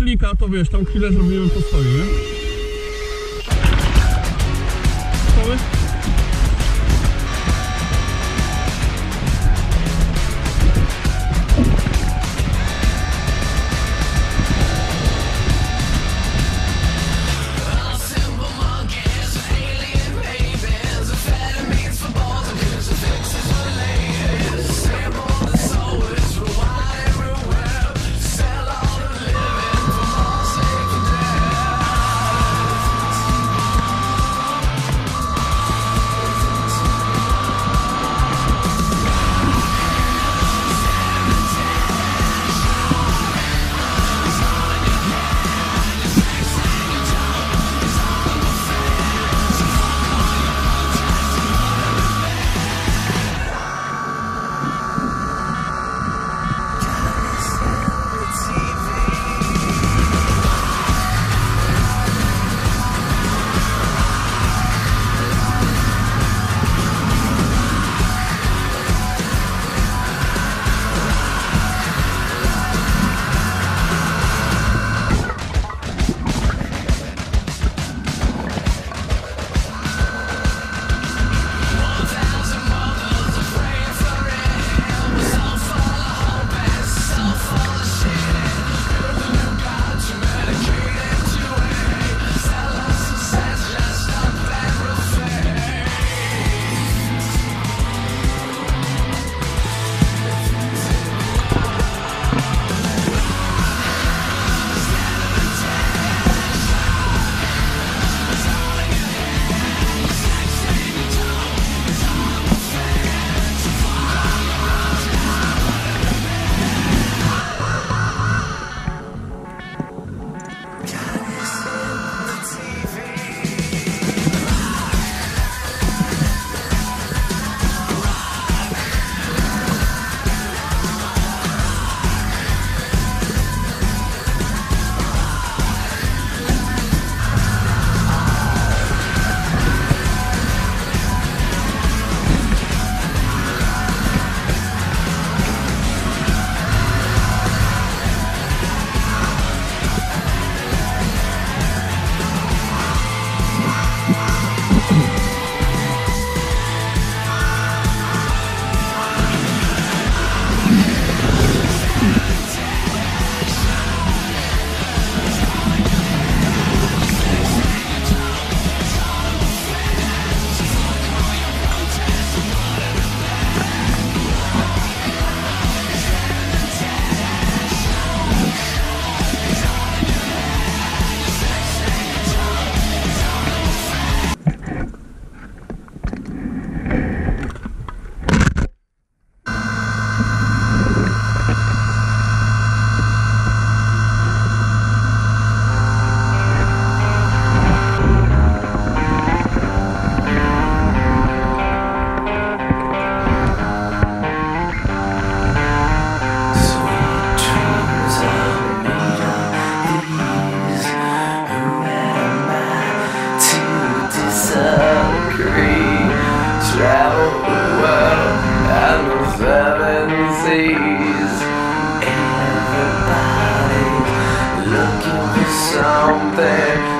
klika, to wiesz, tam chwilę zrobimy postoju, nie? Something